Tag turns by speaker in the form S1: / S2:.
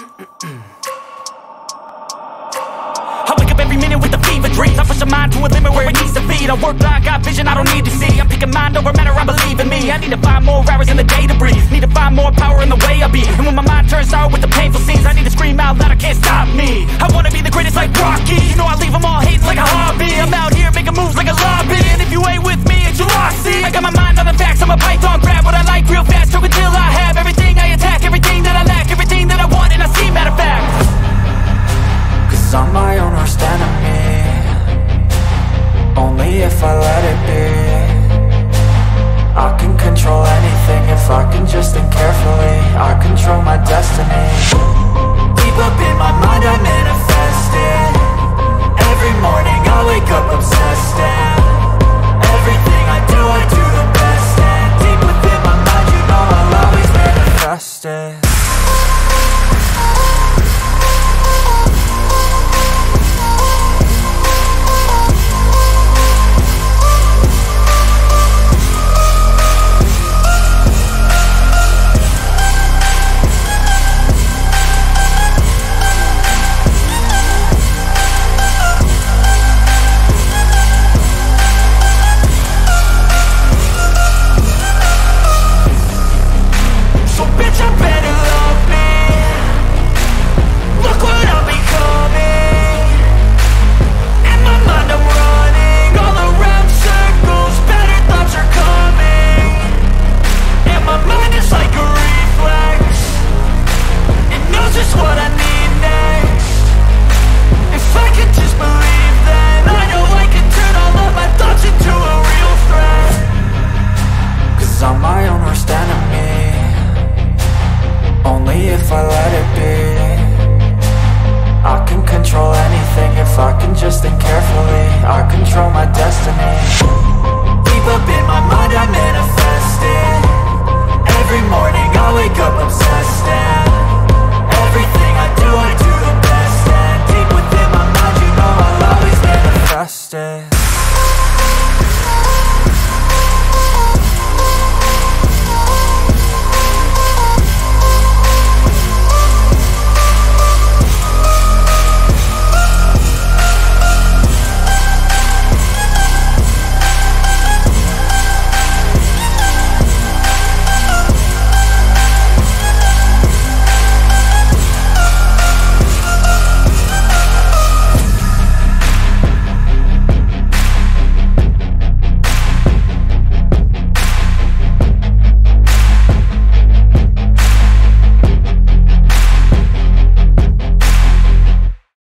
S1: I wake up every minute with the fever dreams I push my mind to a limit where it needs to feed I work blind, got vision I don't need to see. I'm picking mind over matter, I believe in me. I need to find more hours in the day to breathe. Need to find more power in the way I be. And when my mind turns sour with the painful scenes I need to scream out loud, I can't stop me. I wanna be the greatest like Rocky. You know I leave them all hating like a I'm my own worst enemy Only if I
S2: let it be if I let it be. I can control anything if I can just think carefully. I control my destiny.